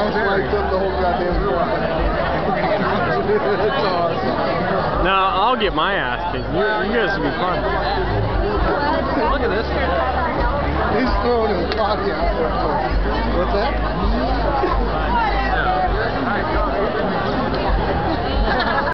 eyes lights up the whole goddamn it's awesome. No, I'll get my ass kicked. You, you guys will be fun. Look at this guy. He's throwing his body out